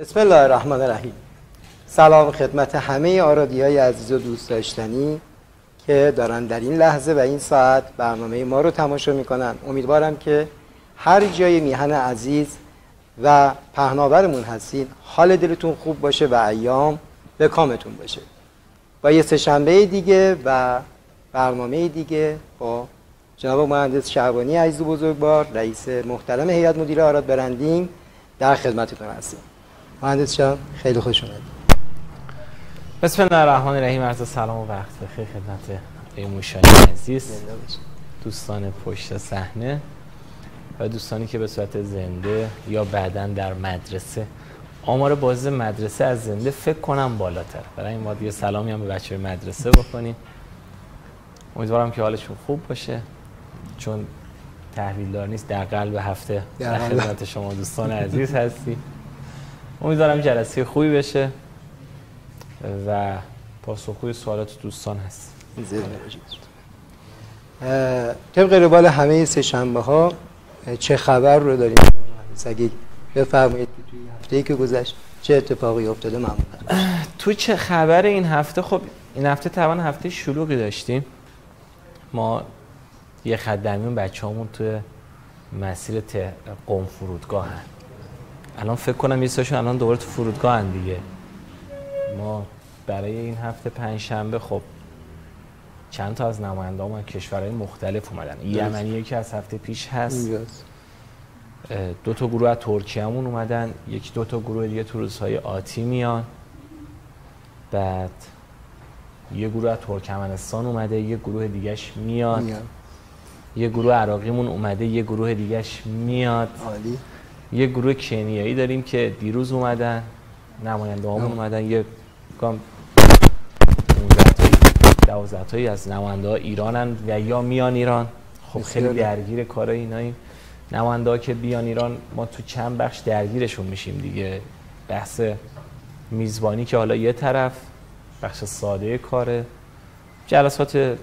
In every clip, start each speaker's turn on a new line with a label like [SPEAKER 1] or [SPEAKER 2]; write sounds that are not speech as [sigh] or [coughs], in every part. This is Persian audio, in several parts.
[SPEAKER 1] بسم الله الرحمن الرحیم سلام خدمت همه آرادی های عزیز و دوست داشتنی که دارن در این لحظه و این ساعت برنامه ما رو تماشا می‌کنن امیدوارم که هر جای میهن عزیز و پهناورمون هستین حال دلتون خوب باشه و ایام به کامتون باشه با یه سهشنبه دیگه و برنامه دیگه با جناب مهندس شعبانی عزیز بزرگوار رئیس محترم هیئت مدیره آراد برندینگ در خدمتتون هستیم مهندس شب خیلی خوش اومدید.
[SPEAKER 2] بسم الله الرحمن الرحیم عرض سلام و وقت بخیر خدمت ای موشانی عزیز دوستان پشت صحنه و دوستانی که به صورت زنده یا بعدا در مدرسه آمار باز مدرسه از زنده فکر کنم بالاتر. برای این ما سلامی هم به بچه مدرسه بکنیم. امیدوارم که حالشون خوب باشه. چون تحویل دار نیست در قلب هفته در خدمت شما دوستان عزیز هستی امیدوارم جلسه خوبی بشه و پاسخگوی سوالات دوستان هست.
[SPEAKER 1] طبق روال همه سه شنبه ها چه خبر رو داریم؟ اگه بفرمایید توی هفته که گذشت چه اتفاقی افتاده معمولا؟
[SPEAKER 2] تو چه خبر این هفته؟ خب این هفته طبعا هفته شلوغی داشتیم. ما یه خدمیون بچه همون توی مسیر قوم فرودگاه هن. الان فکر کنم یه ساشون الان دوباره تو فرودگاه هن دیگه. ما برای این هفته پنج شنبه خب چند تا از نماینده هم کشورهای مختلف اومدن. یمنی یکی از هفته پیش هست. دو تا گروه از ترکیه همون اومدن. یکی دو تا گروه دیگه تو روزهای آتی میان. بعد یه گروه از ترکمنستان اومده یه گروه دیگهش میاد. یه گروه عراقیمون اومده یه گروه دیگهش میاد.
[SPEAKER 1] عالی.
[SPEAKER 2] یه گروه کنیایی داریم که دیروز اومدن نماینده همون اومدن یه کام 12 تایی از نماینده ها ایرانن و یا میان ایران. خب خیلی درگیر کارای ایناییم. نماینده ها که بیان ایران ما تو چند بخش درگیرشون میشیم دیگه. بحث میزبانی که حالا یه طرف بخش ساده کاره. جلسات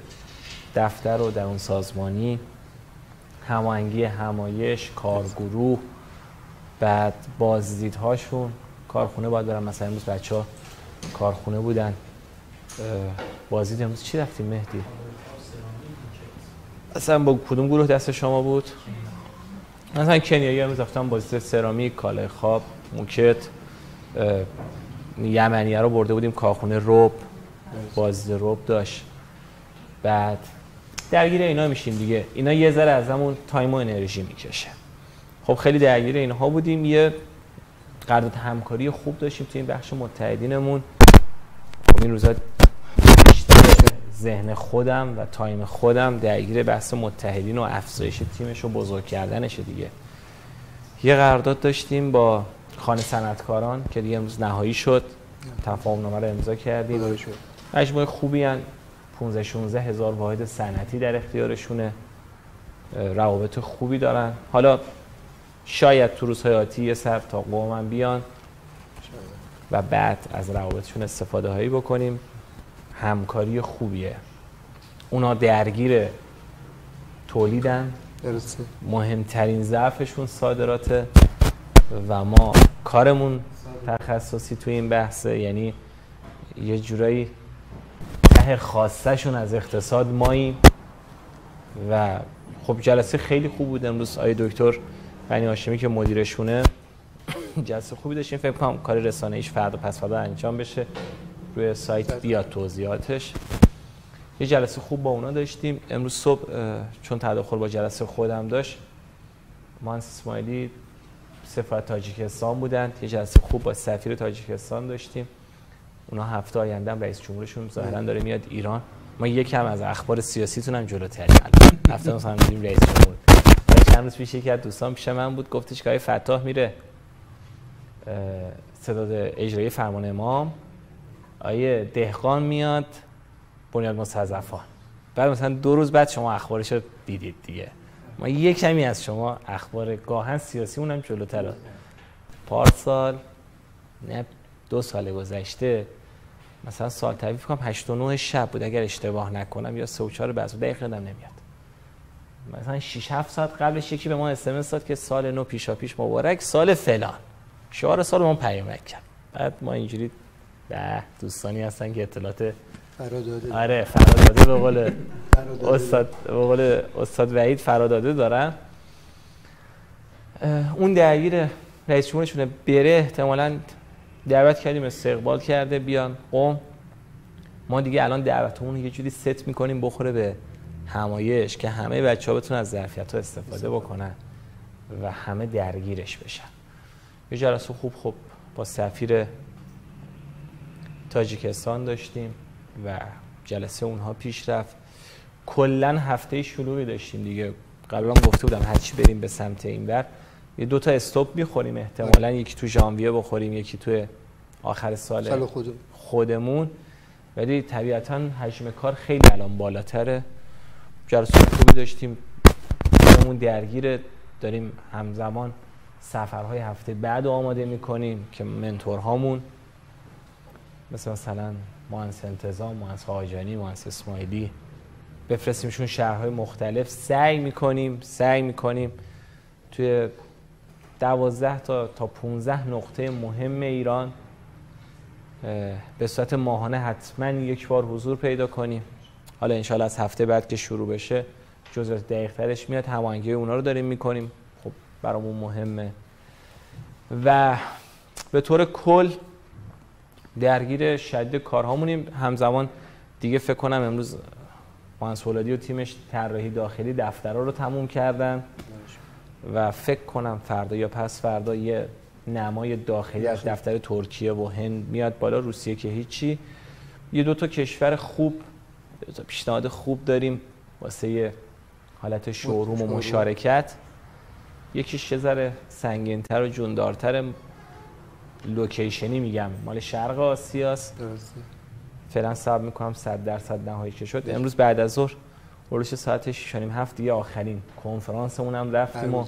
[SPEAKER 2] دفتر و درون سازمانی هماهنگی همایش کارگروه. بعد بازدیدهاشون کارخونه باید برم مثلا امروز بچه ها کارخونه بودن. بازدید امروز چی رفتیم مهدی؟ اصلا با کدوم گروه دست شما بود؟ مثلا کنیایی امروز رفتم بازدید سرامیک کالای خواب موکت یمنی رو برده بودیم کارخونه روب بازدید روب داشت. بعد درگیر اینا میشیم دیگه. اینا یه ذره از همون time و انرژی می‌کشه. خب خیلی درگیر اینها بودیم. یه قرارداد همکاری خوب داشتیم توی این بخش متحدینمون. خب این روزا ذهن خودم و time خودم درگیر بحث متحدین و افزایش تیمش و بزرگ کردنش دیگه. یه قرارداد داشتیم با خانه صنعتکاران که دیگه امروز نهایی شد. تفاهم نامه رو امضا کردیم. مجموعه خوبی هن. 15 16 هزار واحد صنعتی در اختیارشونه. روابط خوبی دارن. حالا شاید تو روزهای آتی یه سر تا قومم بیان و بعد از روابطشون استفاده هایی بکنیم. همکاری خوبیه. اونا درگیر تولیدن. مهمترین ضعفشون صادراته و ما کارمون تخصصی توی این بحثه. یعنی یه جورایی ته خاصشون از اقتصاد ماییم و خب جلسه خیلی خوب بود. امروز آی دکتر بنی هاشمی که مدیرشونه. جلسه خوبی داشتیم. فکر کنم کار رسانه ایش فردا پس فردا انجام بشه. روی سایت بیاد توضیحاتش. یه جلسه خوب با اونا داشتیم. امروز صبح چون تداخل با جلسه خودم داشت. مانس اسماعیلی سفارت تاجیکستان بودن. یه جلسه خوب با سفیر تاجیکستان داشتیم. اونا هفته آینده هم رئیس جمهورشون ظاهرا داره میاد ایران. ما یکم از اخبار سیاسیتون هم جلوتریم هفته مثلا رئیس جمهور. چند روز پیش یکی از دوستان پیش من بود گفتش که فتاح میره. صداد اجرایی فرمان امام. آیه دهقان میاد بنیاد مستضعفان. بعد مثلا دو روز بعد شما اخبارش رو دیدید دیگه. ما یک کمی از شما اخبار گاهن سیاسی اونم جلوتر پارسال نه دو سال گذشته. مثلا سال تعریف کنم 8 و 9 شب بود. اگر اشتباه نکنم یا 3 و 4 بعد دقیقاً نمیاد. مثلا 6 7 ساعت قبلش یکی به ما اس ام داد که سال نو پیشا پیش مبارک سال فلان. شعار سال ما پیامک کرد. بعد ما اینجوری ده دوستانی هستن که اطلاعات
[SPEAKER 1] فراداده.
[SPEAKER 2] آره فراداده به قول. استاد به قول استاد وحید فراداده دارن. اون درگیر رئیس جمهورشونه. بره احتمالاً دعوت کردیم استقبال کرده بیان قوم ما دیگه الان دعوتمون یه جوری ست می‌کنیم بخوره به همایش که همه بچه ها بتونن از ظرفیت ها استفاده بکنن و همه درگیرش بشن. یه جلسه خوب خوب با سفیر تاجیکستان داشتیم و جلسه اونها پیش رفت. کلا هفته شلوغی داشتیم دیگه. قبلا گفته بودم هرچی بریم به سمت این بر یه دوتا استوب می‌خوریم احتمالا. یکی تو ژانویه بخوریم یکی تو آخر سال
[SPEAKER 1] سال خودم
[SPEAKER 2] خودمون. ولی طبیعتا حجم کار خیلی الان بالاتره. جلسه خوبی داشتیم. خودمون درگیر داریم همزمان سفرهای هفته بعد آماده می‌کنیم که منتورهامون مثل مثلا مهندس انتظام، مهندس آجانی، مهندس اسماعیلی بفرستیمشون شهرهای مختلف. سعی می‌کنیم سعی می‌کنیم توی دوازده تا تا 15 نقطه مهم ایران به صورت ماهانه حتما یک بار حضور پیدا کنیم. حالا انشالله از هفته بعد که شروع بشه جزئیات دقیق ترش میاد. هماهنگی اونا رو داریم می‌کنیم. خب برامون مهمه. و به طور کل درگیر شدید کارهامونیم. همزمان دیگه فکر کنم امروز مهندس فولادی و تیمش طراحی داخلی دفترها رو تموم کردن. و فکر کنم فردا یا پس فردا یه نمای داخلی از دفتر ترکیه و هند میاد بالا. روسیه که هیچی. یه دو تا کشور خوب پیشنهاد خوب داریم واسه حالت showroom و. مشارکت. یکیش یه ذره سنگینتر و جوندارتر location ی میگم. مال شرق آسیاست
[SPEAKER 1] درسته.
[SPEAKER 2] فعلا صبر می‌کنم 100 درصد نهایی که شد. امروز بعد از ظهر حول‌وحوش ساعت 6 و هفت دیگه آخرین کنفرانسمون هم رفتیم و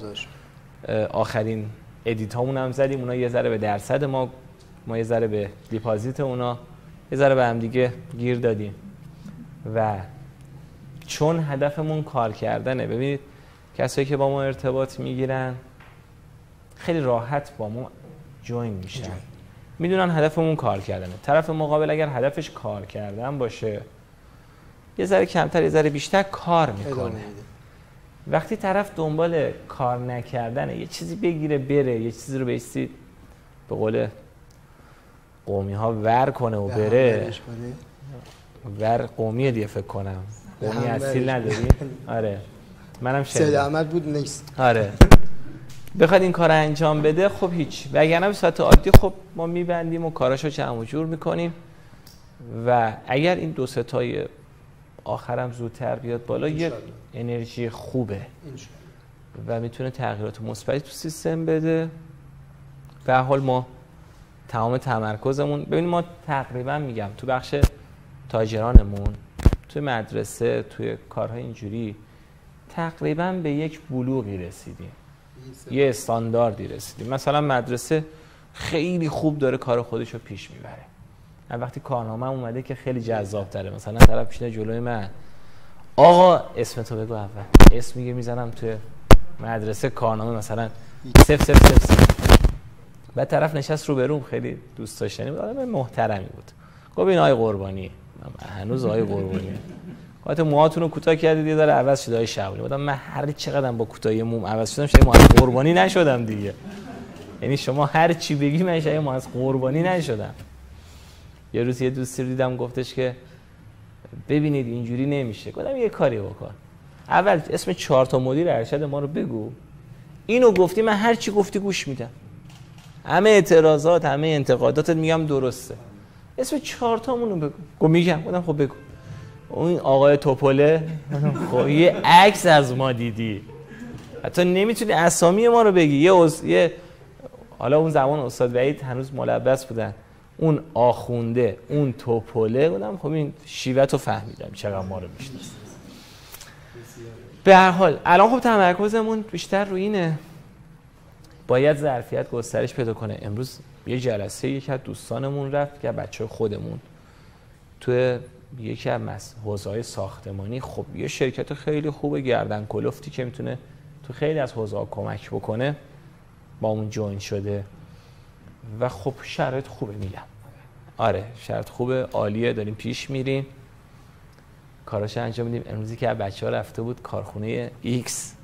[SPEAKER 2] آخرین edit هم زدیم. اونا یه ذره به درصد ما ما یه ذره به دیپازیت اونا یه ذره به هم دیگه گیر دادیم. و چون هدفمون کار کردنه. ببینید کسایی که با ما ارتباط می‌گیرن خیلی راحت با ما جوین میشن. می‌دونن هدفمون کار کردنه. طرف مقابل اگر هدفش کار کردن باشه یه ذره کمتر یه ذره بیشتر کار می‌کنه. وقتی طرف دنبال کار نکردنه یه چیزی بگیره بره یه چیزی رو بیستی به قول قومی ها ور کنه و بره. ور قومی دیگه فکر کنم. قومی اصیل. نداری؟ آره. منم شنیدم.
[SPEAKER 1] احمد بود نیست.
[SPEAKER 2] آره. بخواد این کار انجام بده خب هیچ. وگرنه به صورت عادی خب ما میبندیم و کاراشو جمع و جور می‌کنیم. و اگر این دو ستای آخرم زودتر بیاد بالا یه. انرژی خوبه. و می‌تونه تغییرات مثبتی تو سیستم بده. به حال ما تمام تمرکزمون ببینید ما تقریبا میگم تو بخش تاجرانمون توی مدرسه توی کارهای اینجوری تقریبا به یک بلوغی رسیدیم. یه استانداردی رسیدیم. مثلا مدرسه خیلی خوب داره کار خودش رو پیش می‌بره. وقتی کارنامه اومده که خیلی جذاب تره. مثلا طرف پیشنه جلوی من. آقا اسم تو بگو اول. اسم میگه می‌زنم توی مدرسه کارنامه مثلا سف سف سف سف بعد طرف نشست رو بروم خیلی دوست داشتنی بود. آدم محترمی بود. گفت این آقای قربانی. هنوز آقای قربانی. خاطر موهاتون رو کوتاه کردید یه ذره عوض شده های شبانی. بودم من هر چقدر با کوتاهی موم عوض شدم شده از قربانی نشدم دیگه. یعنی شما هر چی بگی من شاید از قربانی نشدم. یه روز یه دوستی رو دیدم گفتش که ببینید اینجوری نمیشه. گفتم یه کاری بکن. اول اسم چهار تا مدیر ارشد ما رو بگو. اینو گفتی من هر چی گفتی گوش میدم. همه اعتراضات همه انتقاداتت میگم درسته. اسم چهار تامونو بگو. گفت میگم گفتم خب بگو. اون آقای توپله خب یه عکس از ما دیدی. حتی نمی‌تونی اسامی ما رو بگی. یه, از... یه حالا اون زمان استاد وحید هنوز ملبس بودن. اون آخونده اون توپله بودم خب این شیوت رو فهمیدم چقدر ما رو می‌شناسه. به هر حال الان خب تمرکزمون بیشتر رو اینه. باید ظرفیت گسترش پیدا کنه. امروز یه جلسه یکی از دوستانمون رفت که بچه خودمون. توی یکی از حوزه‌های ساختمانی خب یه شرکت خیلی خوب گردن کلفتی که می‌تونه تو خیلی از حوزه‌ها کمک بکنه با اون join شده. و خب شرایط خوبه میگم. آره شرط خوبه عالیه داریم پیش میریم. کاراش انجام میدیم. امروزی که بچه ها رفته بود کارخونه ایکس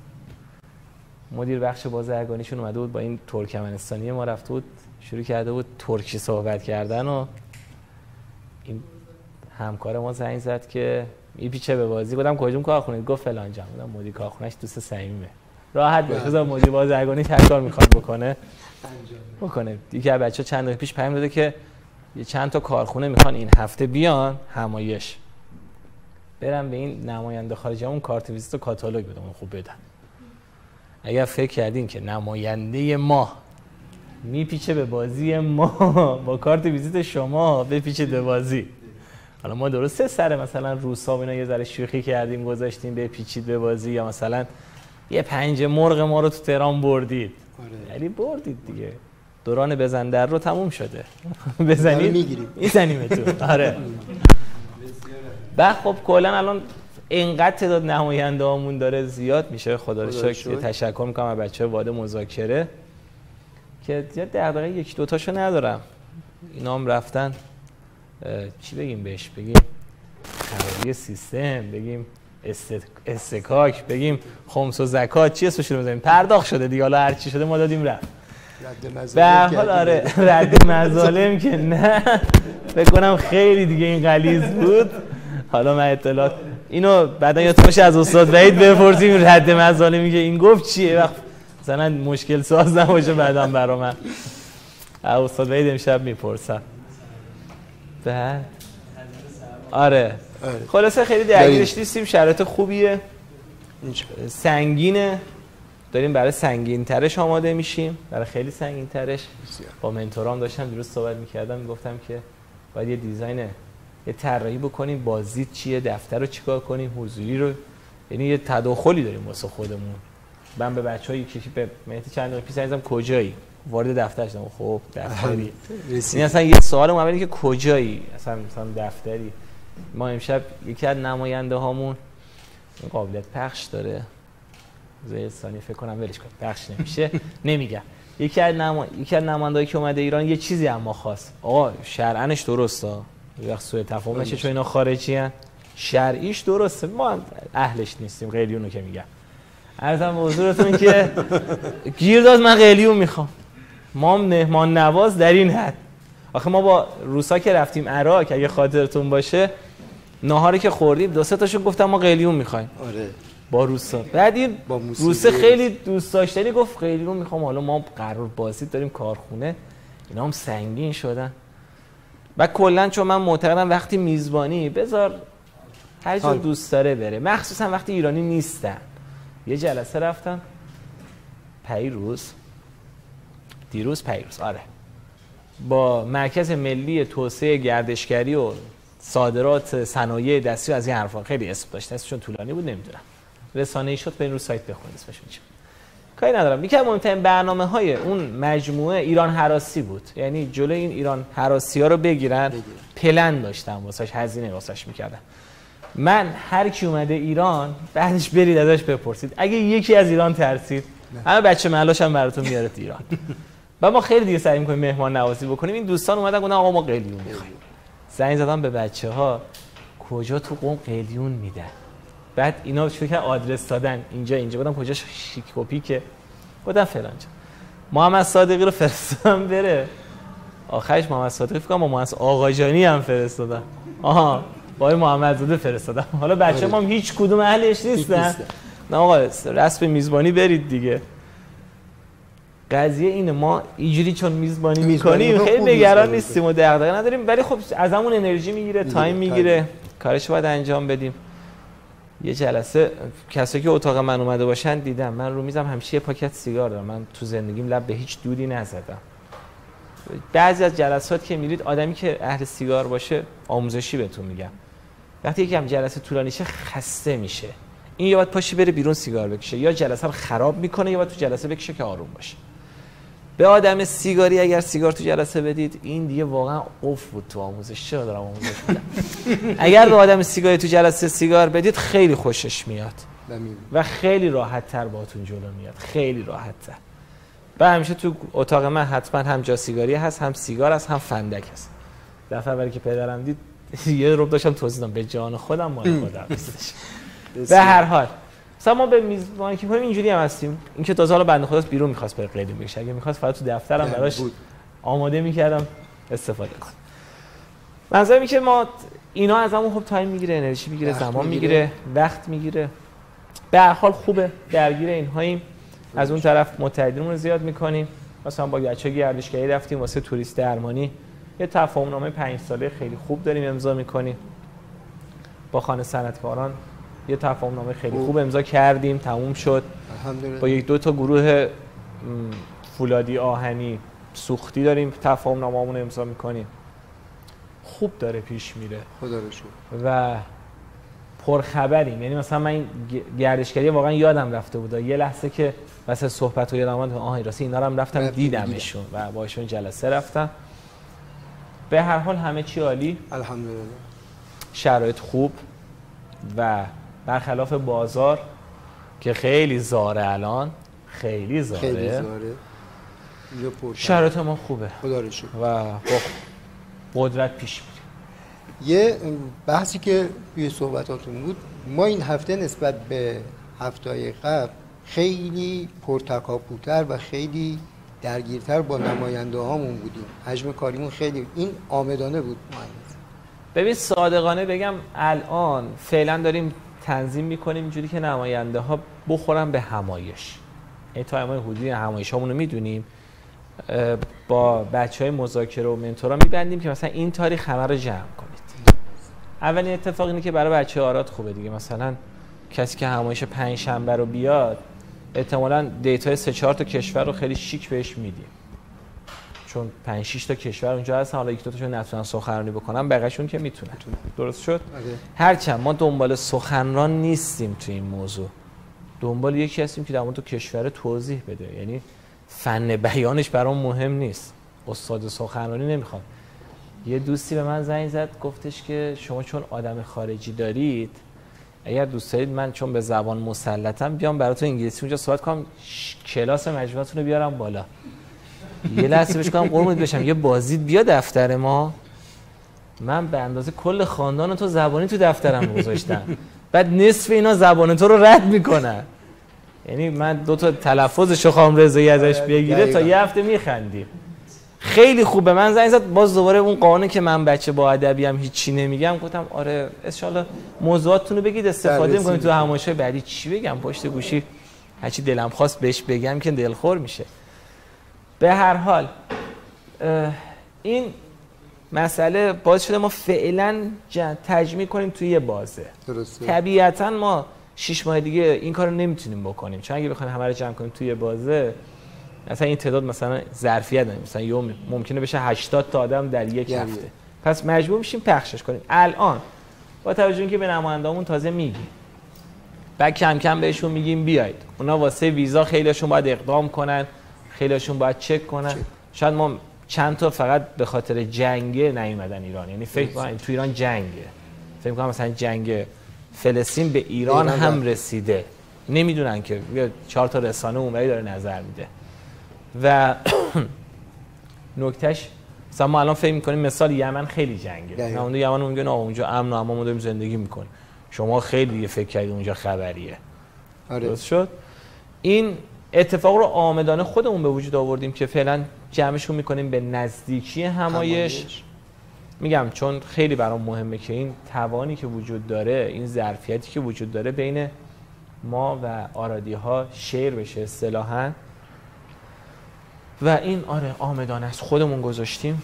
[SPEAKER 2] مدیر بخش بازرگانیشون اومده بود با این ترکمنستانی ما رفته بود شروع کرده بود ترکی صحبت کردن و این همکار ما زنگ زد که میپیچه به بازی. بودم کجوم کارخونه گفت فلان جا. بودم مدیر کارخونهش دوست صمیمه. راحت باشه بذار مدیر بازرگانی هر کار می‌خواد بکنه؟ بکنه. دیگه بچه چند دقیقه پیش پیام داده که یه چند تا کارخونه می‌خوان این هفته بیان همایش. برم به این نماینده خارجی اون کارت ویزیت و کاتالوگ بدم خوب بدن. اگر فکر کردین که نماینده ما میپیچه به بازی ما با کارت ویزیت شما بپیچه به بازی. حالا ما درسته سر مثلا روسا اینا یه ذره شوخی کردیم گذاشتیم به پیچید به بازی یا مثلا یه پنج مرغ ما رو تو تهران بردید. آره. یعنی بردید دیگه. دوران بزندر رو تموم شده. [laughs] بزنید؟ می‌زنیم تو آره. بعد خب کلا الان اینقدر تعداد نماینده هامون داره زیاد میشه. خدا رو شکر تشکر می‌کنم از بچه واده مذاکره که یه دغدغه یک دو تاشو ندارم. اینا هم رفتن چی بگیم بهش؟ بگیم خرابی سیستم بگیم استکاک بگیم خمس و زکات. چی اسمش رو بزنیم پرداخت شده دیگه. حالا هر چی شده ما دادیم رفت. به حال آره رد مظالم که نه. فکر کنم خیلی دیگه این غلیظ بود. حالا من اطلاعات اینو بعدا یادتون باشه از استاد وحید بپرسیم رد مظالمی که این گفت چیه؟ وقت مثلا مشکل ساز نباشه بعدا برا من. استاد وحید امشب می‌پرسم. بعد؟ آره. خلاصه خیلی درگیرش نیستیم. شرایط خوبیه. سنگینه. داریم برای سنگین ترش آماده میشیم. برای خیلی سنگین ترش با منتورام داشتم درست صحبت می‌کردم. می‌گفتم که باید یه دیزاین یه طراحی بکنیم بازی چیه دفتر رو چیکار کنیم حضوری رو. یعنی یه تداخلی داریم واسه خودمون. من به بچه‌ها یکی به مهدی چند دقیقه پیش زدم کجایی؟ وارد دفتر شدم. خب دفتری. این اصلا یه سوال اومده که کجایی؟ اصلا مثلا دفتری. ما امشب یکی از نماینده هامون قابلیت پخش داره. زیر ثانیه فکر کنم ولش کن. پخش نمیشه. [laughs] نمیگم. یکی از نما... یکی از نمایندهایی که اومده ایران یه چیزی اما خواست آقا شرعنش درسته وقت سوء تفاهم نشه چون اینا خارجی هن. شرعیش درسته. ما اهلش نیستیم قلیونو که میگم ارزم به حضورتون که گیر داد من قلیون می‌خوام. ما مهمان نواز در این حد. آخه ما با روسا که رفتیم عراق اگه خاطرتون باشه ناهاری که خوردیم دو سه تاشون گفتم ما قلیون می‌خوایم.
[SPEAKER 1] آره.
[SPEAKER 2] با روسا. بعد این روسه خیلی دوست داشتنی گفت قلیون می‌خوام. حالا ما قرار بازی داریم کارخونه. اینا هم سنگین شدن. و کلا چون من معتقدم وقتی میزبانی بذار هر جور دوست داره بره. مخصوصا وقتی ایرانی نیستن یه جلسه رفتم. پیروز. دیروز پیروز. آره. با مرکز ملی توسعه گردشگری و صادرات صنایع دستی از این حرفا خیلی اسم داشت. اسمشون طولانی بود نمی‌دونم. رسانه ای شد به این رو سایت بخونید اسمش چی کاری ندارم. یکی از مهمترین برنامه های اون مجموعه ایران حراسی بود. یعنی جلو این ایران حراسی ها رو بگیرن پلن داشتن واسش هزینه واسش می‌کردن. من هر کی اومده ایران بعدش برید ازش بپرسید. اگه یکی از ایران ترسید همه بچه محلاش هم براتون میاره ایران. [laughs] و ما خیلی دیگه سعی می‌کنیم مهمان نوازی بکنیم. این دوستان اومدن گفتن آقا ما قلیون می‌خوایم. زنگ زدم به بچه ها کجا تو قوم قلیون میدن؟ بعد اینا شروع کردن آدرس دادن. اینجا اینجا. بودم کجا شیک کپی که بودم فلان جا. محمد صادقی رو فرستادم بره. آخرش محمد صادقی فکر کنم محمد آقاجانی هم فرستادم. آها. با محمد زاده فرستادم. حالا بچه ما هم هیچ کدوم اهلش نیستن. نه آقا رسم میزبانی برید دیگه. قضیه اینه ما اینجوری چون میزبانی می‌کنیم خیلی نگران نیستیم و دغدغه نداریم. ولی خب از همون انرژی می‌گیره تایم می‌گیره. کارش باید انجام بدیم. یه جلسه کسایی که اتاق من اومده باشن دیدم. من رو میزم همیشه یه پاکت سیگار دارم. من تو زندگیم لب به هیچ دودی نزدم. بعضی از جلسات که میرید آدمی که اهل سیگار باشه آموزشی بهتون میگم. وقتی یکم جلسه طولانی شه خسته میشه. این یا باید پاشی بره بیرون سیگار بکشه. یا جلسه رو خراب می‌کنه یا باید تو جلسه بکشه که آروم باشه. به آدم سیگاری اگر سیگار تو جلسه بدید این دیگه واقعا اوف بود تو آموزش. چرا دارم آموزش میدم؟ [laughs] اگر به آدم سیگاری تو جلسه سیگار بدید خیلی خوشش میاد. و خیلی راحت تر باتون جلو میاد. خیلی راحت تر و همیشه تو اتاق من حتما هم جا سیگاری هست هم سیگار هست هم فندک هست. دفعه اولی که پدرم دید [laughs] یه روب داشتم توضیح دادم. به جان خودم مال خودم [laughs] به هر حال. مثلا ما به میزبانی که اینجوری هم هستیم. اینکه تازه حالا بنده خداست بیرون می‌خواست بره قیدی بشه اگه می‌خواست فقط تو دفترم براش
[SPEAKER 1] بود.
[SPEAKER 2] آماده می‌کردم استفاده کنم. منظورم که ما اینا از همون خب تایم می‌گیره انرژی می‌گیره زمان
[SPEAKER 1] می‌گیره.
[SPEAKER 2] وقت می‌گیره. به هر حال خوبه. درگیر اینهاییم. از اون طرف متحدینمون رو زیاد می‌کنیم. مثلا با بچه گردشگری رفتیم واسه توریست درمانی. یه تفاهم نامه پنج ساله خیلی خوب داریم امضا می‌کنیم. با خانه صنعتکاران یه تفاهم نامه خیلی خوب امضا کردیم تموم شد. با یک دو تا گروه فولادی آهنی سوختی داریم تفاهم نامه‌مون رو امضا می‌کنیم. خوب داره پیش میره.
[SPEAKER 1] خدا رو
[SPEAKER 2] و پرخبریم. یعنی مثلا من گردشگری واقعا یادم رفته بود. یه لحظه که واسه صحبت و یادم اومد آها راستی اینا رو هم رفتم دیدمشون و باشون جلسه رفتم. به هر حال همه چی عالی.
[SPEAKER 1] الحمدلله.
[SPEAKER 2] شرایط خوب و برخلاف بازار که خیلی زاره الان خیلی زاره.
[SPEAKER 1] خیلی زاره.
[SPEAKER 2] شرایط ما خوبه.
[SPEAKER 1] خدا
[SPEAKER 2] و با قدرت پیش میریم
[SPEAKER 1] یه بحثی که توی صحبتاتون بود ما این هفته نسبت به هفته قبل خیلی پرتکاپوتر و خیلی درگیرتر با نماینده هامون بودیم. حجم کاریمون خیلی این آمدانه بود. مهندس
[SPEAKER 2] ببین صادقانه بگم الان فعلا داریم تنظیم می‌کنیم اینجوری که نماینده ها بخورن به همایش. این time های حدودی همایش رو می‌دونیم با بچه های مذاکره و mentor ا میبندیم که مثلا این تاریخ همه رو جمع کنید. اولین اتفاق اینه که برای بچه آراد خوبه دیگه. مثلا کسی که همایش پنج شنبه رو بیاد احتمالا data ی سه چهار تا کشور رو خیلی شیک بهش میدیم. چون 5 6 تا کشور اونجا هستن حالا یک دو تاشون نتونن سخنرانی بکنن بقیه‌شون که می‌تونن. درست شد؟
[SPEAKER 1] آره.
[SPEAKER 2] هرچند ما دنبال سخنران نیستیم تو این موضوع. دنبال یکی هستیم که در مورد تو کشور توضیح بده. یعنی فن بیانش برام مهم نیست. استاد سخنرانی نمی‌خوام. یه دوستی به من زنگ زد گفتش که شما چون آدم خارجی دارید اگر دوست دارید من چون به زبان مسلطم بیام براتون انگلیسی اونجا صحبت کنم کلاس مجموعتون رو بیارم بالا. یه لحظه بهش کنم قربونت بشم. یه بازدید بیا دفتر ما. من به اندازه کل خاندان تو زبانی تو دفترم گذاشتم. بعد نصف اینا زبان تو رو رد می‌کنن یعنی من دو تا تلفظ خواهم رضایی ازش بگیره تا. یه هفته میخندیم. خیلی خوب به من زنگ زد باز دوباره اون قانون که من بچه با ادبی هم هیچی نمیگم گفتم آره ان موضوعاتتون رو بگید استفاده می‌کنید تو. همایش‌های بعدی. چی بگم؟ پشت گوشی هرچی دلم خواست بهش بگم که دلخور میشه. به هر حال این مسئله باعث شده ما فعلا تجمیع کنیم توی یه بازه.
[SPEAKER 1] درسته.
[SPEAKER 2] طبیعتا ما شش ماه دیگه این کار رو نمی‌تونیم بکنیم. چون اگه بخوایم همه رو جمع کنیم توی یه بازه مثلا این تعداد مثلا ظرفیت داریم مثلا یوم ممکنه بشه 80 تا آدم در یک
[SPEAKER 1] یعنی.
[SPEAKER 2] هفته. پس مجبور میشیم پخشش کنیم. الان با توجه اینکه به نماینده‌مون تازه میگیم بعد کم کم بهشون میگیم بیاید. اونا واسه ویزا خیلیشون باید اقدام کنن. خیلیشون باید چک کنن.
[SPEAKER 1] چک.
[SPEAKER 2] شاید ما چند تا فقط به خاطر جنگه نیومدن ایران. یعنی فکر کنم تو ایران جنگه. فکر کنم مثلا جنگ فلسطین به ایران
[SPEAKER 1] ایران
[SPEAKER 2] هم
[SPEAKER 1] رفت.
[SPEAKER 2] رسیده. نمی‌دونن که چهار تا رسانه اونوری داره نظر میده. و [coughs] نکتهش مثلا ما الان فکر می‌کنیم مثال یمن خیلی جنگه. نه اونجا یمن میگن آقا اونجا امن و امان ما داریم زندگی می‌کنیم. شما خیلی دیگه فکر کردید اونجا خبریه.
[SPEAKER 1] آره.
[SPEAKER 2] درست شد؟ این اتفاق رو آمدانه خودمون به وجود آوردیم که فعلا جمعشون می‌کنیم به نزدیکی همایش. میگم چون خیلی برام مهمه که این توانی که وجود داره این ظرفیتی که وجود داره بین ما و آرادی ها شیر بشه اصطلاحا. و این آره آمدانه است خودمون گذاشتیم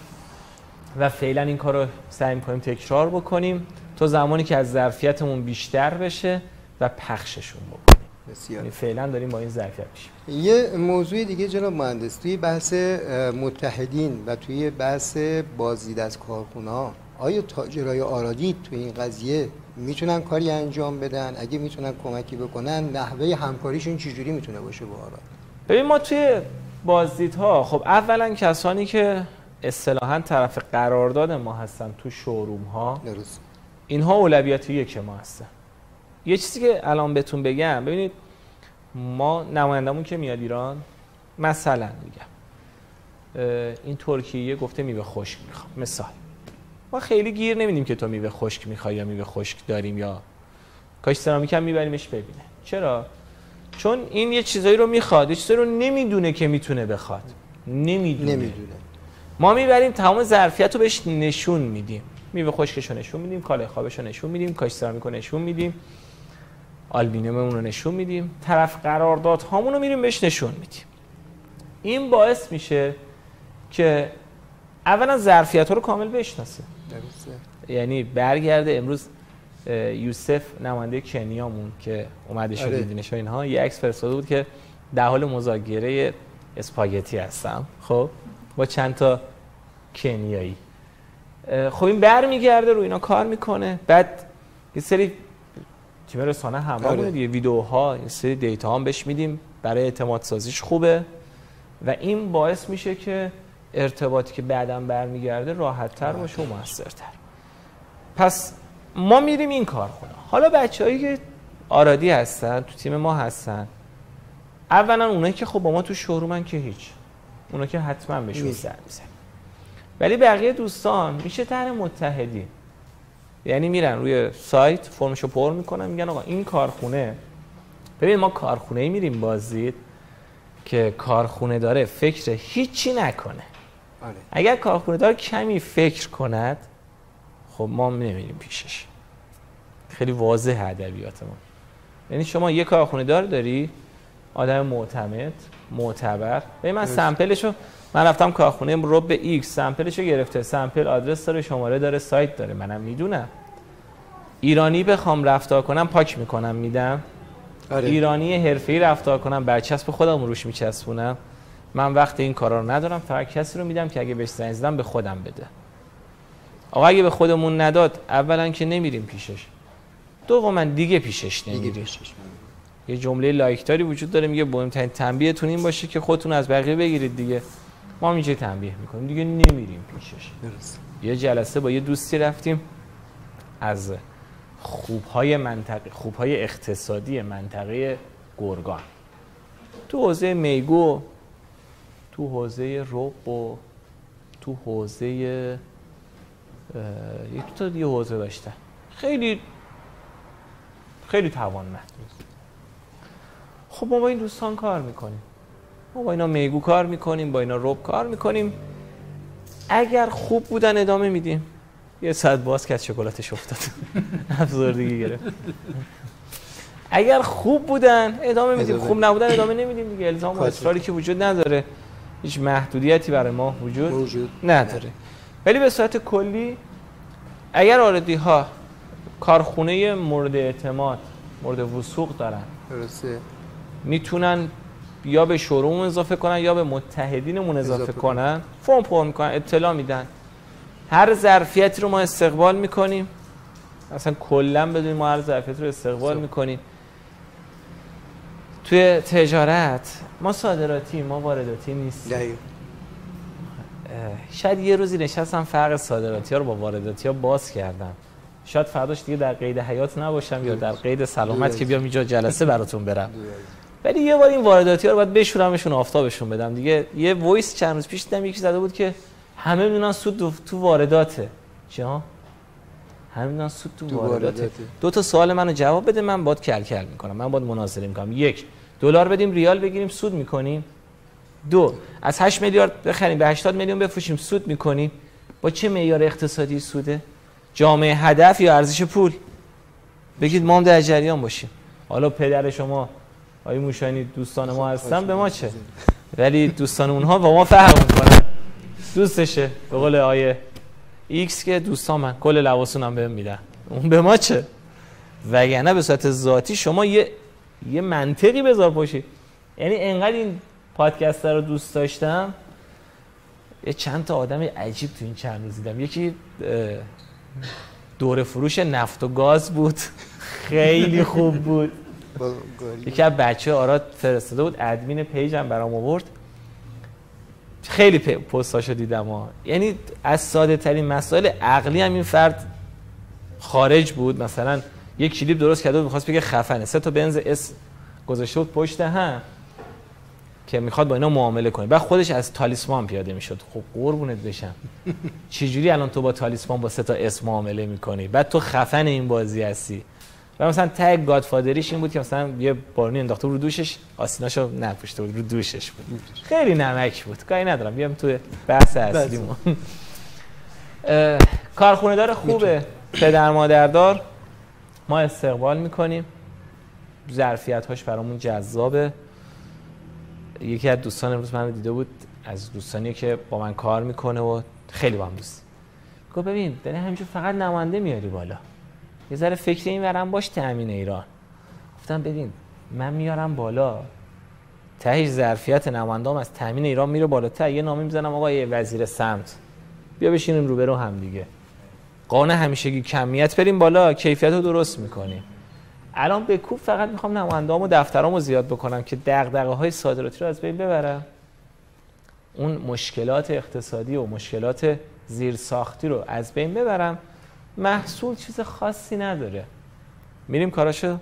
[SPEAKER 2] و فعلا این کار رو سعی می‌کنیم تکرار بکنیم تا زمانی که از ظرفیتمون بیشتر بشه و پخششون بکنیم.
[SPEAKER 1] بسیار.
[SPEAKER 2] یعنی فعلا داریم با این ظرفیت میشیم
[SPEAKER 1] یه موضوع دیگه جناب مهندس توی بحث متحدین و توی بحث بازدید از کارخونه ها آیا تاجرای آرادی توی این قضیه می‌تونن کاری انجام بدن؟ اگه می‌تونن کمکی بکنن نحوه همکاریشون چجوری می‌تونه باشه با آراد؟
[SPEAKER 2] ببین ما توی بازدیدها خب اولا کسانی که اصطلاحا طرف قرارداد ما هستن تو شوروم ها
[SPEAKER 1] درست.
[SPEAKER 2] اینها اولویت یک ما هستن. یه چیزی که الان بهتون بگم ببینید ما نمایندمون که میاد ایران مثلا میگم این ترکیه گفته میوه خشک می‌خوام مثال. ما خیلی گیر نمیدیم که تو میوه خشک می‌خوای یا میوه خشک داریم یا کاش سرامیک هم میبریمش ببینه. چرا؟ چون این یه چیزایی رو می‌خواد یه چیزایی رو نمی‌دونه که می‌تونه بخواد. نمی‌دونه, نمی‌دونه. ما می‌بریم تمام ظرفیت رو بهش نشون میدیم. میوه خشکش رو نشون میدیم کاله خوابش رو نشون میدیم کاش سرامیک رو نشون میدیم. آلبینیوممون رو نشون میدیم. طرف قرارداد هامون رو میریم بهش نشون میدیم. این باعث میشه که اولا ظرفیت ها رو کامل بشناسه. یعنی برگرده امروز یوسف نماینده کنیامون که اومده شد آره. دیدینش اینها یه عکس فرستاده بود که در حال مذاکره اسپاگتی هستم. خب با چند تا کنیایی. خب این برمیگرده رو اینا کار می‌کنه. بعد یه سری تیم رسانه همه آره. دیگه ویدیوها یه سری دیتا هم بهش میدیم. برای اعتماد سازیش خوبه. و این باعث میشه که ارتباطی که بعدم برمیگرده راحت تر باشه و موثرتر. پس ما میریم این کار خونه حالا بچههایی که آرادی هستن تو تیم ما هستن اولا اونایی که خب با ما تو شورومن که هیچ. اونا که حتما بهشون سر میزن ولی بقیه دوستان میشه تر متحدی. یعنی میرن روی سایت فرمشو پر می‌کنن میگن آقا این کارخونه ببین ما کارخونه ای میریم بازدید که کارخونه داره فکر هیچی نکنه. آره. اگر کارخونه دار کمی فکر کند خب ما نمیریم پیشش. خیلی واضح ادبیات ما یعنی شما یه کارخونه دار داری آدم معتمد معتبر. ببین من sample شو من رفتم کارخونه رو به ایکس sample شو گرفته. sample آدرس داره شماره داره سایت داره. منم می‌دونم. ایرانی بخوام رفتار کنم پاک می‌کنم میدم. آره. ایرانی حرفه‌ای رفتار کنم برچسب خودم روش میچسبونم. من وقت این کارا رو ندارم فقط کسی رو میدم که اگه بهش زنگ زدم به خودم بده. آقا اگه به خودمون نداد اولا که نمیریم پیشش. دوما دیگه پیشش نمیریم. یه جمله لایکداری وجود داره میگه مهمترین تنبیهتون این باشه که خودتون از بقیه بگیرید دیگه. ما هم اینجا تنبیه می‌کنیم. دیگه نمیریم پیشش. یه جلسه با یه دوستی رفتیم. از خوبهای منطقه خوبهای اقتصادی منطقه گرگان. تو حوزه میگو تو حوزه رب و تو حوزه یک تا دیگه حوزه داشتن. خیلی خیلی توانمند خب ما با این دوستان کار می‌کنیم. ما با اینا میگو کار می‌کنیم با اینا رب کار می‌کنیم. اگر خوب بودن ادامه میدیم. یه ساعت باز که از شکلاتش افتاد. [laughs] افزردگی گرفت. اگر خوب بودن ادامه میدیم. خوب نبودن ادامه نمیدیم دیگه. الزام و اصراری که وجود نداره. هیچ محدودیتی برای ما وجود, وجود. نداره. ولی به صورت کلی اگر آردی ها کارخونه مورد اعتماد مورد وسوق دارن درسته. می‌تونن یا به شروع اضافه کنن یا به متحدینمون اضافه, اضافه کنن. فرم پر می‌کنن اطلاع میدن. هر ظرفیتی رو ما استقبال می‌کنیم. اصلا کلا بدونیم ما هر ظرفیت رو استقبال می‌کنیم. توی تجارت ما صادراتی ما وارداتی نیستیم. شاید یه روزی نشستم فرق صادراتی ها رو با وارداتی ها باز کردم. شاید فرداش دیگه در قید حیات نباشم یا در قید سلامت که بیام اینجا جلسه براتون برم. ولی یه بار این وارداتی ها رو باید بشورمشون آفتابشون بدم دیگه. یه voice چند روز پیش دیدم یکی زده بود که همه می‌دونن سود تو وارداته. چه همه می‌دونن سود تو, تو وارداته. دو تا سوال منو جواب بده من باید کل کل می‌کنم من باید مناظره می‌کنم. یک دلار بدیم ریال بگیریم سود می‌کنیم. دو از 8 میلیارد بخریم به 80 میلیون بفروشیم سود می‌کنیم. با چه معیار اقتصادی سوده جامعه هدف یا ارزش پول؟ بگید ما هم در جریان باشیم. حالا پدر شما آقای موشانی دوستان ما هستن به ما چه؟ ولی دوستان اونها با ما فرق می‌کنن. دوستشه به قول آیه ایکس که دوستان من کل لباسون هم بهم میدن. اون به ما چه؟ وگرنه به صورت ذاتی شما یه یه منطقی بذار پاشی یعنی انقدر این پادکست رو دوست داشتم یه چند تا آدم عجیب تو این چند روز دیدم. یکی دور فروش نفت و گاز بود. [laughs] خیلی خوب بود. یکی از بچه آراد فرستاده بود ادمین پیجم برام آورد. خیلی پستاشو دیدم ها. یعنی از ساده ترین مسائل عقلی هم این فرد خارج بود. مثلا یک کلیپ درست کرده بود می‌خواست بگه خفنه. سه تا بنز اس گذاشته بود پشت هم که می‌خواد با اینا معامله کنه. بعد خودش از تالیسمان پیاده می‌شد. خب قربونت بشم. چجوری الان تو با تالیسمان با سه تا اسم معامله می‌کنی؟ بعد تو خفن این بازی هستی. و مثلا تگ گادفادریش این بود که مثلا یه بارونی انداخته رو دوشش آسیناشو نپوشته بود رو دوشش بود. خیلی نمک بود کاری ندارم بیام تو بحث اصلیمون. کارخونه دار خوبه پدر مادردار. ما استقبال می‌کنیم. ظرفیت هاش برامون جذابه. یکی از دوستان امروز من دیده بود از دوستانی که با من کار می‌کنه و خیلی با هم دوست. گفت ببین داره همینجور فقط نماینده میاری بالا. یه ذره فکر این ورم باش تامین ایران. گفتم ببین من میارم بالا. تهش ظرفیت نمایندام از تامین ایران میره بالاتر. یه نامه می‌زنم آقا یه وزیر سمت. بیا بشینیم روبرو هم دیگه. قانه همیشگی کمیت بریم بالا. کیفیت رو درست می‌کنیم. الان به کوب فقط می‌خوام نمایندام و دفترامو زیاد بکنم که دغدغه های صادراتی رو از بین ببرم. اون مشکلات اقتصادی و مشکلات زیر ساختی رو از بین ببرم. محصول چیز خاصی نداره. میریم کاراشو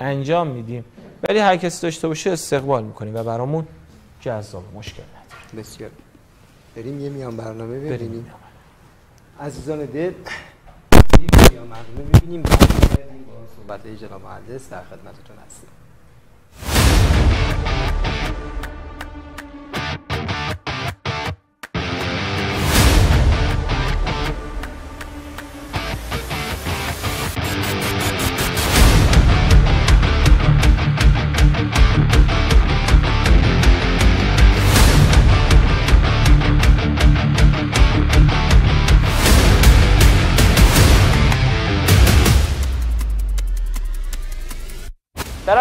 [SPEAKER 2] انجام میدیم. ولی هر کسی داشته باشه استقبال می‌کنیم و برامون جذاب مشکل نداره.
[SPEAKER 1] بسیار. بریم یه میان برنامه ببینیم. عزیزان دل یه میان برنامه ببینیم. با صحبت جناب مهندس در خدمتتون هستیم.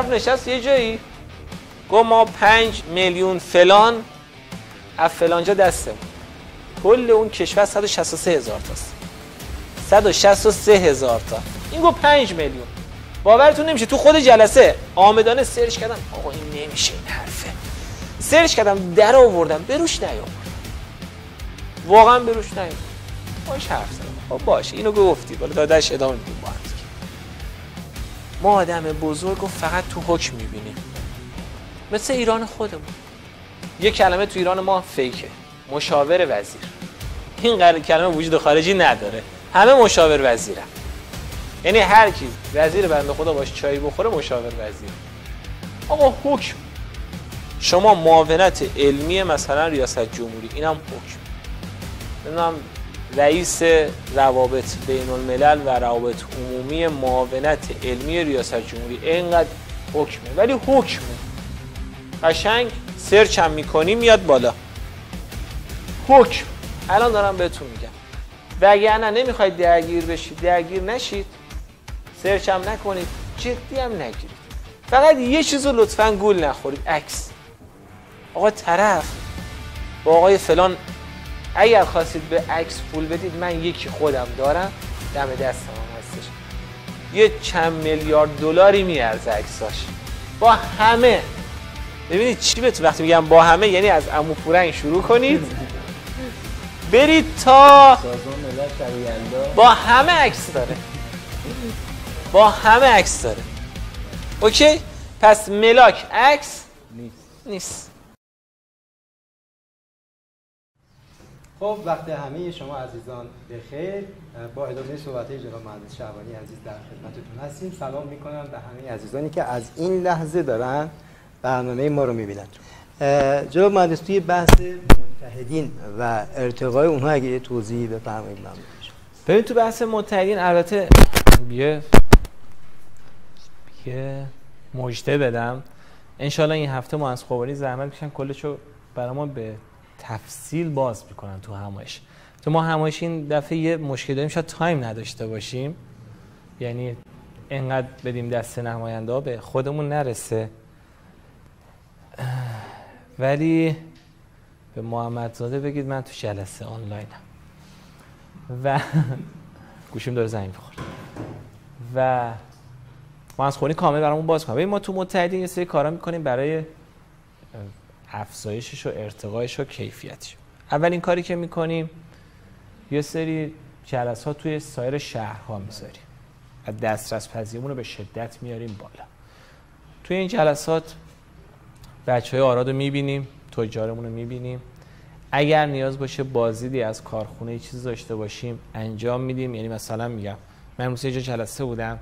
[SPEAKER 2] طرف نشست یه جایی. گو ما پنج میلیون فلان از فلانجا دستمون. کل اون کشور 163 هزار تاست. 163 هزار تا. این گو 5 میلیون. باورتون نمیشه تو خود جلسه آمدانه سرچ کردم. آقا این نمیشه این حرفه. سرچ کردم در آوردم بروش نیام واقعا بروش نیام باش حرف زدم. خب باش اینو گفتی. بالا داداش ادامه میدیم با هم. ما آدم بزرگ رو فقط تو حکم می‌بینیم. مثل ایران خودمون. یه کلمه تو ایران ما فیکه. مشاور وزیر. این کلمه وجود خارجی نداره. همه مشاور وزیرن. یعنی هر کی وزیر بنده خدا باش چای بخوره مشاور وزیر. آقا حکم. شما معاونت علمی مثلا ریاست جمهوری اینم حکم. نمی‌دونم رئیس روابط بین الملل و روابط عمومی معاونت علمی ریاست جمهوری اینقدر حکمه ولی حکمه. قشنگ سرچ هم می‌کنی میاد بالا. حکم. الان دارم بهتون میگم. و اگر نه نمی‌خواید درگیر بشید. درگیر نشید. سرچ هم نکنید. جدی هم نگیرید. فقط یه چیز رو لطفا گول نخورید. عکس. آقا طرف. با آقای فلان اگر خواستید به عکس پول بدید من یکی خودم دارم. دم دستم هم هستش. یه چند میلیارد دلاری میارزه عکساش. با همه. ببینید چی بهتون وقتی میگم با همه یعنی از امو پورنگ شروع کنید. [laughs] برید تا با همه عکس داره. با همه عکس داره. اوکی؟ پس ملاک عکس نیست. نیست.
[SPEAKER 1] خب وقت همه شما عزیزان بخیر با ادامه صحبت جناب مهندس شعبانی عزیز در خدمتتون هستیم. سلام می‌کنم به همه عزیزانی که از این لحظه دارن برنامه ما رو می‌بینن. جناب مهندس توی بحث متحدین و ارتقای اونها اگه یه توضیحی بفرمایید ممنون
[SPEAKER 2] ببین تو بحث متحدین البته یه یه مجده بدم. انشالله این هفته ما از خوبانی زحمت میشن کلشو برای ما به تفصیل باز می‌کنن تو همایش. تو ما همایش این دفعه یه مشکل داریم شاید تایم نداشته باشیم. یعنی انقدر بدیم دست نماینده به خودمون نرسه. ولی به محمد زاده بگید من تو جلسه آنلاینم. و [laughs] گوشیم داره زنگ بخور و ما از خونی کامل برامون باز کنیم ما تو متحدین یه سری کارا می‌کنیم برای افزایشش و ارتقایش و کیفیتش. اولین کاری که می‌کنیم یه سری جلسات توی سایر شهرها می‌ذاریم. و دسترس پذیرمون رو به شدت میاریم بالا. توی این جلسات بچه های آراد رو می‌بینیم تجارمون رو می‌بینیم. اگر نیاز باشه بازدیدی از کارخونه چیز داشته باشیم انجام میدیم. یعنی مثلا میگم من امروز یه جلسه بودم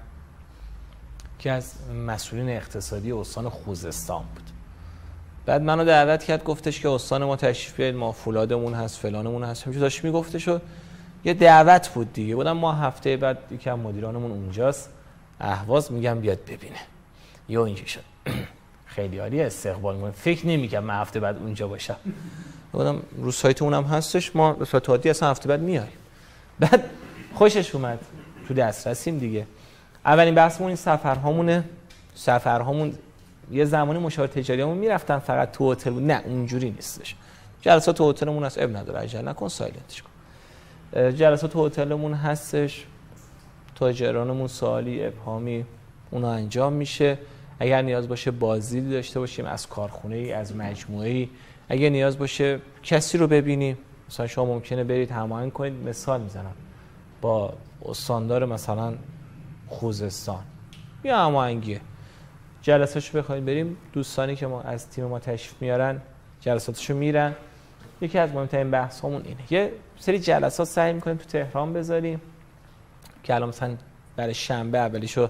[SPEAKER 2] که از مسئولین اقتصادی استان خوزستان بود. بعد منو دعوت کرد گفتش که استان ما تشریف بیارید ما فولادمون هست فلانمون هست. همینجور داشت میگفتش و یه دعوت بود دیگه. بودم ما هفته بعد یکم مدیرانمون اونجاست. اهواز میگم بیاد ببینه. یا اینجا شد. [clears throat] خیلی عالی استقبال می‌کنه. فکر نمی‌کنم من هفته بعد اونجا باشم. بودم رو سایت اونم هستش. ما به صورت عادی اصلا هفته بعد میایم بعد خوشش اومد. تو دسترسیم دیگه. اولین بحثمون این سفرهامونه. سفرهامون یه زمانی مشاور تجاریمون می‌رفتن فقط تو هتل نه اونجوری نیستش. جلسات تو هتلمون هست. اب نداره عجله نکن سایلنتش کن. جلسات تو هتلمون هستش. تاجرانمون سوالی ابهامی اونا انجام میشه. اگر نیاز باشه بازدیدی داشته باشیم از کارخونه ای از مجموعه ای. اگر نیاز باشه کسی رو ببینیم مثلا شما ممکنه برید هماهنگ کنید. مثال می‌زنم. با استاندار مثلا خوزستان. یا هماهنگیه جلساتشو بخواید بریم. دوستانی که ما از تیم ما تشریف میارن جلساتشو میرن. یکی از مهمترین بحث همون اینه. یه سری جلسات سعی می‌کنیم تو تهران بذاریم که الان مثلا برای شنبه اولیشو